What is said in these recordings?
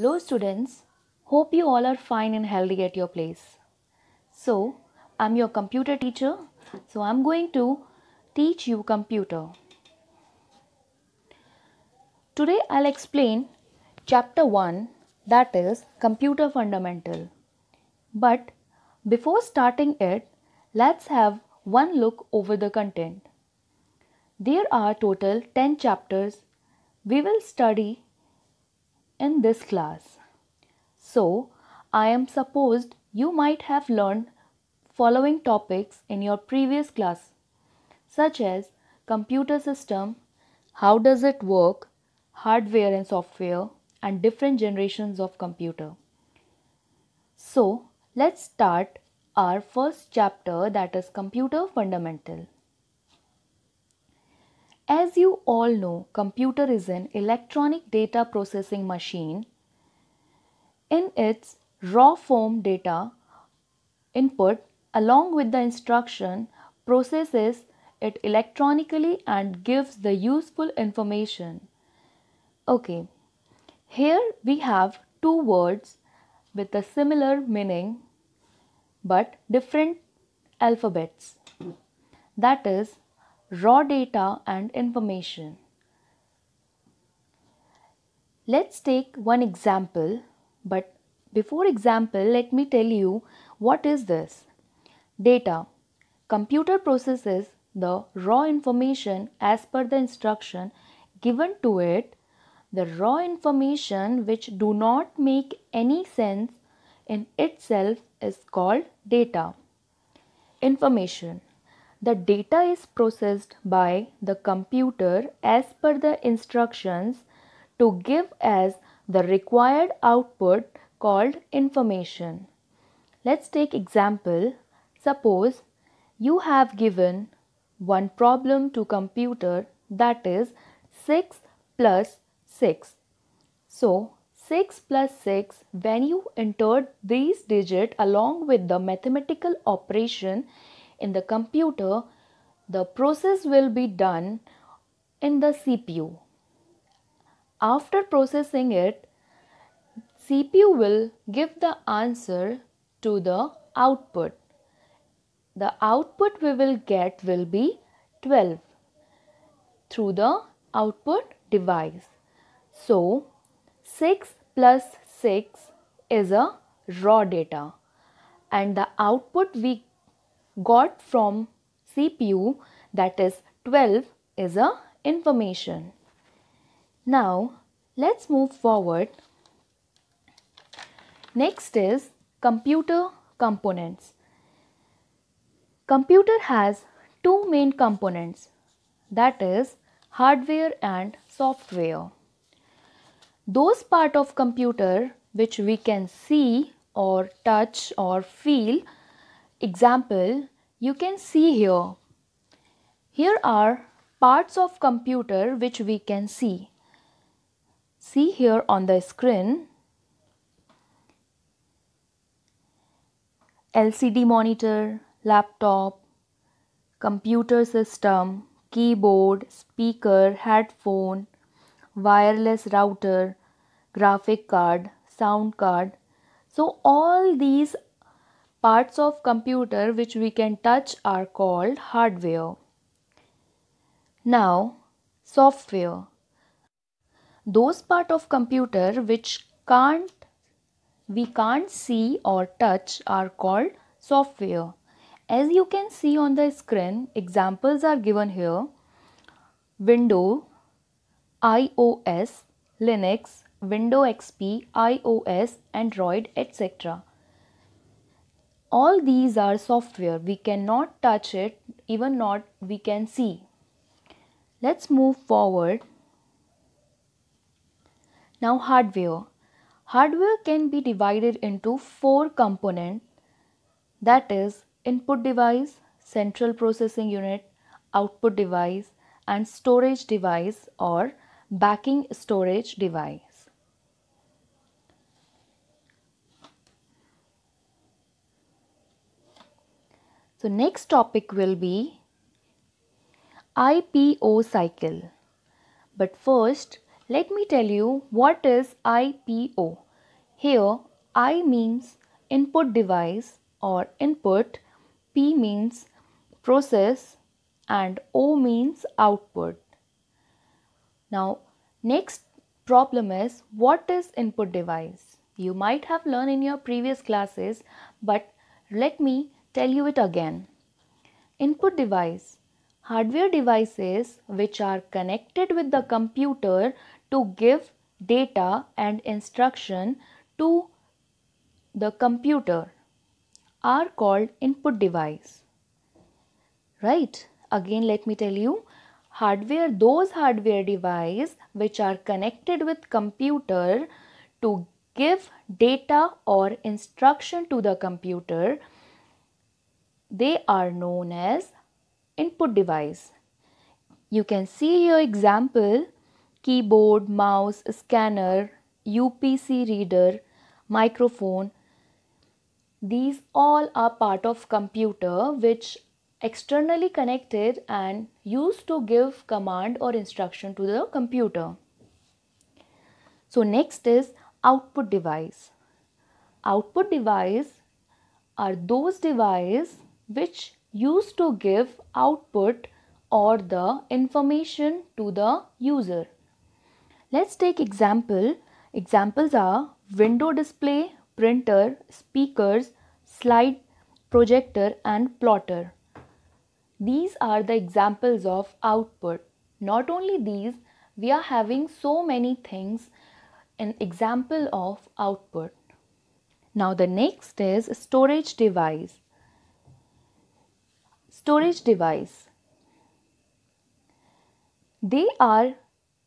Hello students, hope you all are fine and healthy at your place. So, I'm your computer teacher. So, I'm going to teach you computer. Today I'll explain chapter 1 that is computer fundamental. But before starting it, let's have one look over the content. There are total 10 chapters we will study in this class. So, I am supposed you might have learned following topics in your previous class such as computer system, how does it work, hardware and software and different generations of computer. So, let's start our first chapter that is computer fundamental. As you all know, computer is an electronic data processing machine. In its raw form data input along with the instruction processes it electronically and gives the useful information. Okay, here we have two words with a similar meaning but different alphabets. That is raw data and information. Let's take one example, but before example, let me tell you what is this. Data. Computer processes the raw information as per the instruction given to it. The raw information which do not make any sense in itself is called data. Information. The data is processed by the computer as per the instructions to give as the required output called information. Let's take example. Suppose you have given one problem to computer that is 6 plus 6. So 6 plus 6 when you entered these digit along with the mathematical operation in the computer, the process will be done in the CPU. After processing it, CPU will give the answer to the output. The output we will get will be 12 through the output device. So, 6 plus 6 is a raw data and the output we got from CPU that is 12 is a information. Now let's move forward. Next is computer components. Computer has two main components that is hardware and software. Those part of computer which we can see or touch or feel Example, you can see here. Here are parts of computer which we can see. See here on the screen. LCD monitor, laptop, computer system, keyboard, speaker, headphone, wireless router, graphic card, sound card. So all these Parts of computer which we can touch are called hardware. Now, software. Those part of computer which can't we can't see or touch are called software. As you can see on the screen, examples are given here. Windows, iOS, Linux, Windows XP, iOS, Android, etc all these are software. We cannot touch it even not we can see. Let's move forward. Now hardware. Hardware can be divided into four components. That is input device central processing unit output device and storage device or backing storage device So next topic will be IPO cycle. But first, let me tell you what is IPO. Here I means input device or input, P means process and O means output. Now next problem is what is input device? You might have learned in your previous classes but let me tell you it again. Input device hardware devices which are connected with the computer to give data and instruction to the computer are called input device. Right? Again let me tell you hardware those hardware device which are connected with computer to give data or instruction to the computer they are known as input device. You can see your example keyboard, mouse, scanner, UPC reader, microphone. These all are part of computer which externally connected and used to give command or instruction to the computer. So next is output device. Output device are those device which used to give output or the information to the user. Let's take example. Examples are window display, printer, speakers, slide, projector and plotter. These are the examples of output. Not only these, we are having so many things an example of output. Now the next is storage device. Storage device. They are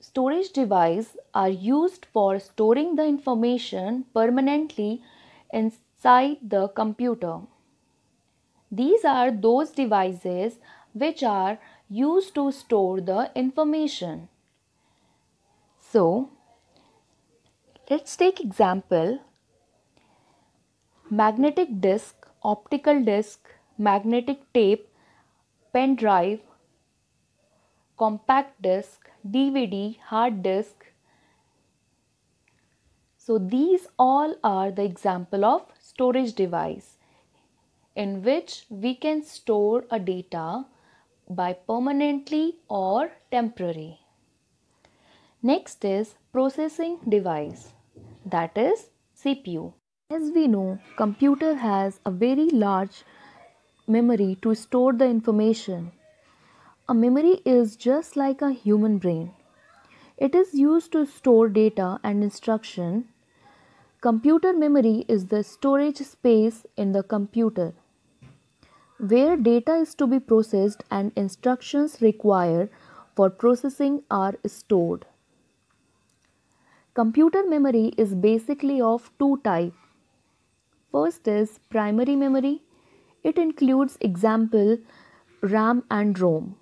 storage device are used for storing the information permanently inside the computer. These are those devices which are used to store the information. So, let's take example magnetic disc, optical disc, magnetic tape, pen drive, compact disc, DVD, hard disk. So these all are the example of storage device in which we can store a data by permanently or temporary. Next is processing device that is CPU. As we know, computer has a very large memory to store the information. A memory is just like a human brain. It is used to store data and instruction. Computer memory is the storage space in the computer where data is to be processed and instructions required for processing are stored. Computer memory is basically of two types. First is primary memory. It includes example RAM and ROM.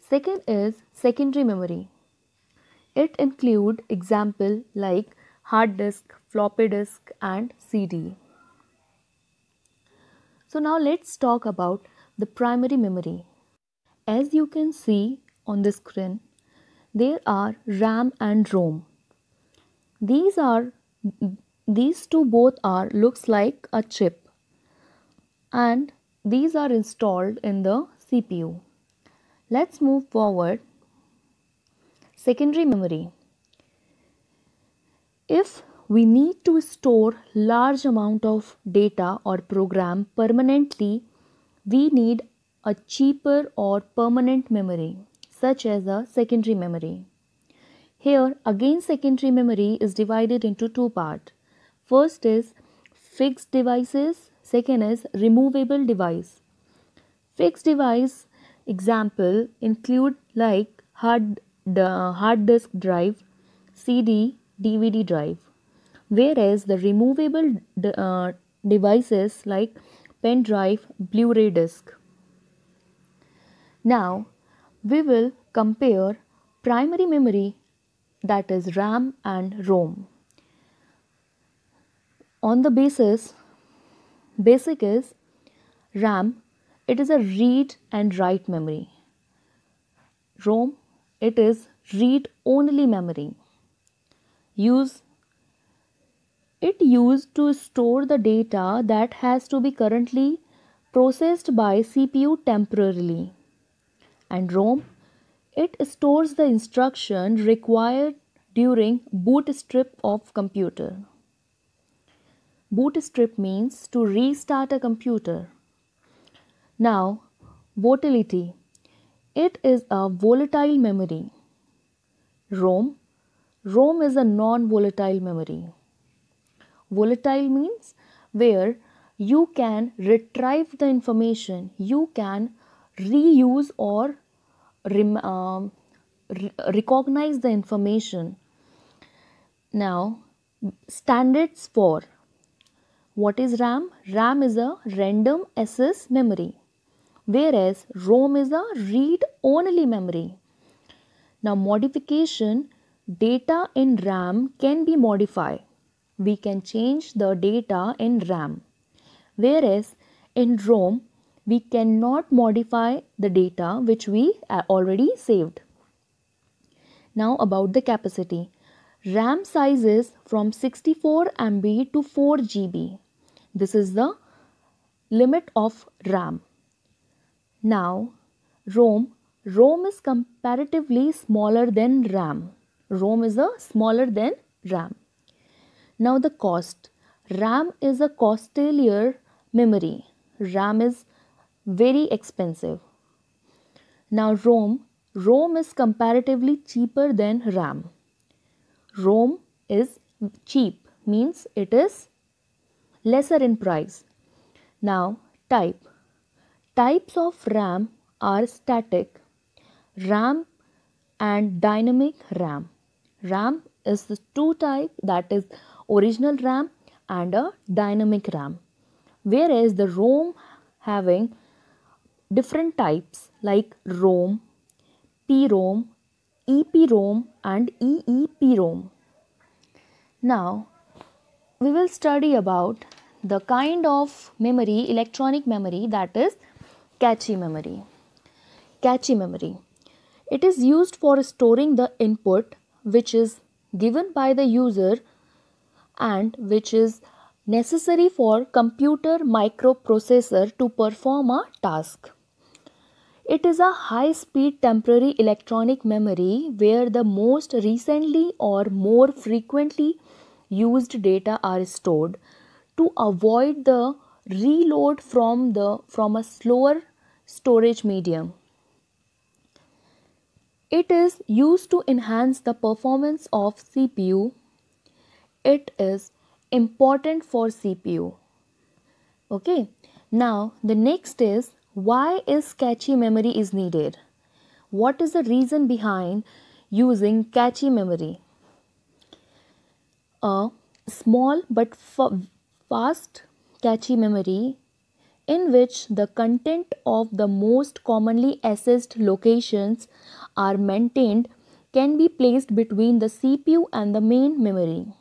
Second is secondary memory. It include example like hard disk, floppy disk and CD. So now let's talk about the primary memory. As you can see on the screen, there are RAM and ROM. These are these two both are looks like a chip and these are installed in the CPU. Let's move forward. Secondary memory. If we need to store large amount of data or program permanently we need a cheaper or permanent memory such as a secondary memory here again secondary memory is divided into two parts first is fixed devices second is removable device fixed device example include like hard uh, hard disk drive cd dvd drive whereas the removable uh, devices like pen drive, Blu-ray disc. Now we will compare primary memory that is RAM and ROM. On the basis, basic is RAM, it is a read and write memory. ROM, it is read only memory. Use it used to store the data that has to be currently processed by CPU temporarily. And ROM, it stores the instruction required during boot strip of computer. Boot strip means to restart a computer. Now, volatility. It is a volatile memory. ROM. ROM is a non-volatile memory. Volatile means where you can retrieve the information, you can reuse or uh, re recognize the information. Now, standards for what is RAM? RAM is a random access memory, whereas ROM is a read only memory. Now, modification data in RAM can be modified we can change the data in RAM. Whereas in ROM, we cannot modify the data which we already saved. Now about the capacity. RAM sizes from 64 MB to 4 GB. This is the limit of RAM. Now ROM. ROM is comparatively smaller than RAM. ROM is a smaller than RAM. Now the cost. RAM is a costlier memory. RAM is very expensive. Now ROM. ROM is comparatively cheaper than RAM. ROM is cheap means it is lesser in price. Now type. Types of RAM are static RAM and dynamic RAM. RAM is the two type that is original RAM and a dynamic RAM. Whereas the ROM having different types like ROM, PROM, EPROM and EEPROM. Now we will study about the kind of memory, electronic memory that is cache memory. Cache memory. It is used for storing the input which is given by the user and which is necessary for computer microprocessor to perform a task. It is a high speed temporary electronic memory where the most recently or more frequently used data are stored to avoid the reload from the from a slower storage medium. It is used to enhance the performance of CPU it is important for CPU. Okay. Now the next is why is cache memory is needed? What is the reason behind using cache memory? A small but fast cache memory in which the content of the most commonly accessed locations are maintained can be placed between the CPU and the main memory.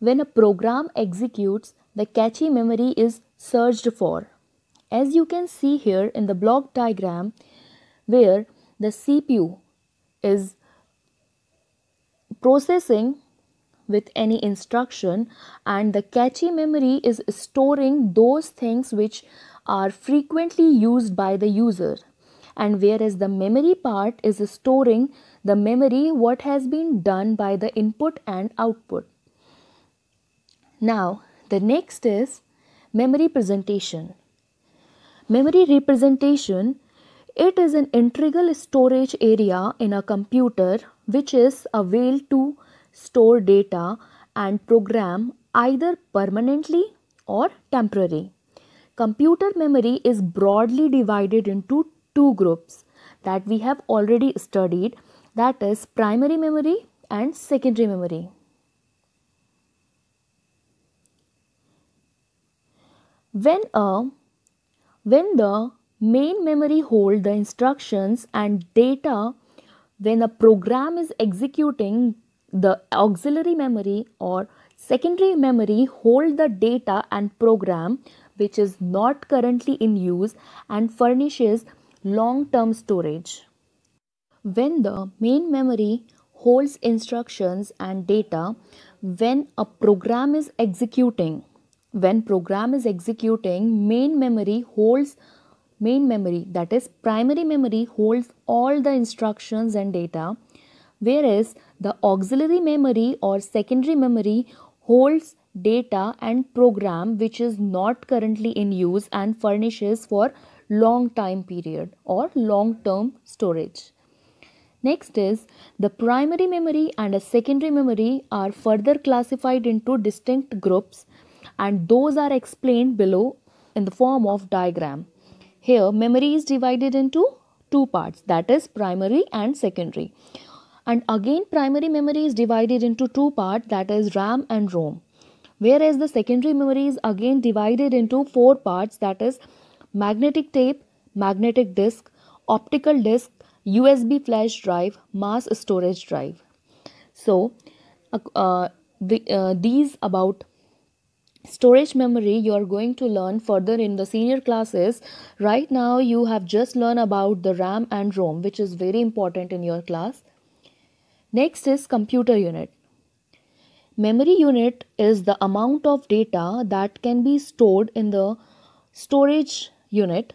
When a program executes, the cache memory is searched for. As you can see here in the block diagram, where the CPU is processing with any instruction and the cache memory is storing those things which are frequently used by the user and whereas the memory part is storing the memory what has been done by the input and output now, the next is memory presentation. Memory representation it is an integral storage area in a computer which is a way to store data and program either permanently or temporary. Computer memory is broadly divided into two groups that we have already studied that is primary memory and secondary memory. When a when the main memory hold the instructions and data when a program is executing the auxiliary memory or secondary memory hold the data and program which is not currently in use and furnishes long term storage. When the main memory holds instructions and data when a program is executing when program is executing main memory holds main memory that is primary memory holds all the instructions and data whereas the auxiliary memory or secondary memory holds data and program which is not currently in use and furnishes for long time period or long term storage. Next is the primary memory and a secondary memory are further classified into distinct groups and those are explained below in the form of diagram. Here memory is divided into two parts that is primary and secondary. And again primary memory is divided into two parts that is RAM and ROM. Whereas the secondary memory is again divided into four parts that is magnetic tape, magnetic disk, optical disk, USB flash drive, mass storage drive. So, uh, uh, the, uh, these about storage memory you are going to learn further in the senior classes. Right now you have just learned about the RAM and ROM which is very important in your class. Next is computer unit. Memory unit is the amount of data that can be stored in the storage unit.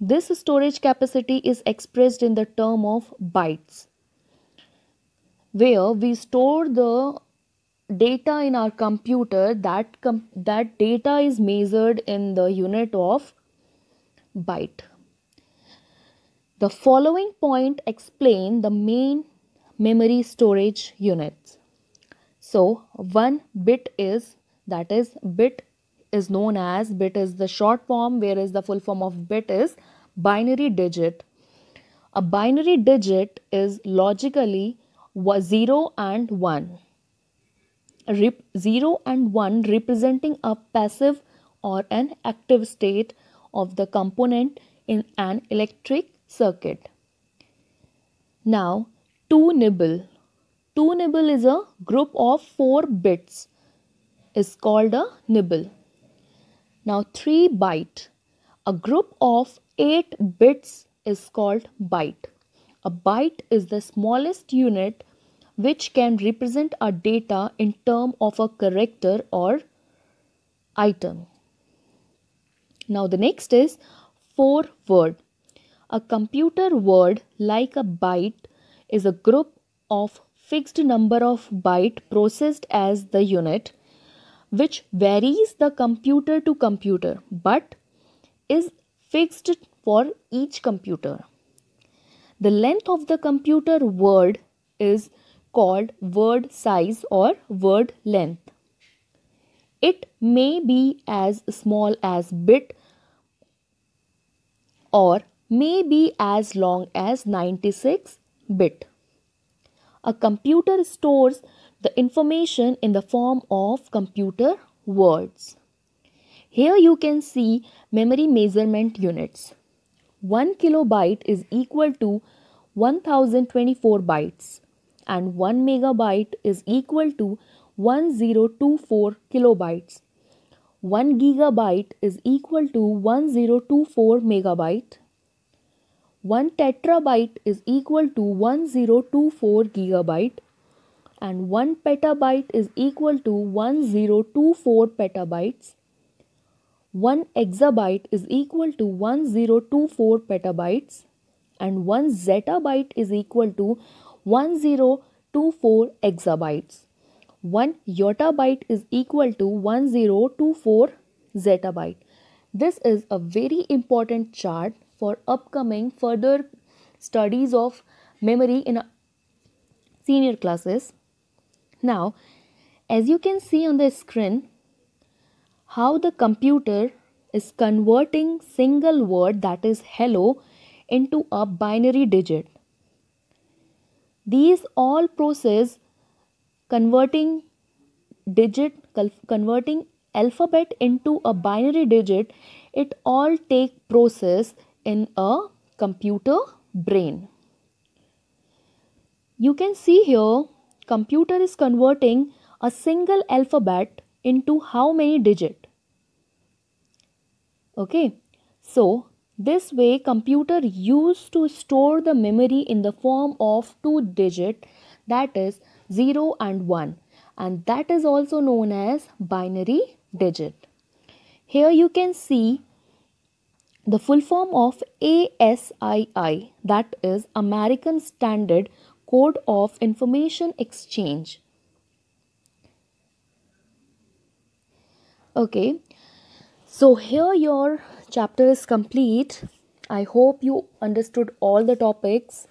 This storage capacity is expressed in the term of bytes where we store the data in our computer that that data is measured in the unit of byte the following point explain the main memory storage units so one bit is that is bit is known as bit is the short form whereas the full form of bit is binary digit. A binary digit is logically 0 and 1. Rep 0 and 1 representing a passive or an active state of the component in an electric circuit. Now, 2 nibble. 2 nibble is a group of 4 bits is called a nibble. Now 3 byte. A group of 8 bits is called byte. A byte is the smallest unit which can represent a data in term of a character or item. Now the next is 4 word. A computer word like a byte is a group of fixed number of byte processed as the unit which varies the computer to computer but is fixed for each computer. The length of the computer word is called word size or word length. It may be as small as bit or may be as long as 96 bit. A computer stores the information in the form of computer words. Here you can see memory measurement units. 1 kilobyte is equal to 1024 bytes and 1 megabyte is equal to 1024 kilobytes. 1 gigabyte is equal to 1024 megabyte. 1 terabyte is equal to 1024 gigabyte and 1 petabyte is equal to 1024 petabytes. 1 exabyte is equal to 1024 petabytes and 1 zettabyte is equal to 1024 exabytes. 1 yottabyte is equal to 1024 zettabyte. This is a very important chart for upcoming further studies of memory in senior classes. Now, as you can see on the screen, how the computer is converting single word that is hello into a binary digit. These all process converting digit converting alphabet into a binary digit it all take process in a computer brain. You can see here computer is converting a single alphabet into how many digit okay so this way computer used to store the memory in the form of two digit that is 0 and 1 and that is also known as binary digit. Here you can see the full form of ASCII that is American Standard Code of Information Exchange. Okay, so here your chapter is complete. I hope you understood all the topics.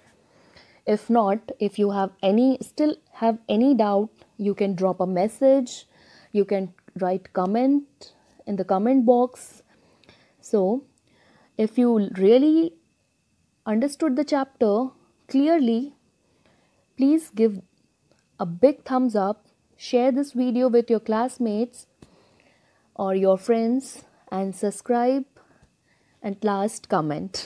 If not, if you have any still have any doubt, you can drop a message. You can write comment in the comment box. So, if you really understood the chapter clearly, please give a big thumbs up. Share this video with your classmates or your friends and subscribe and last comment.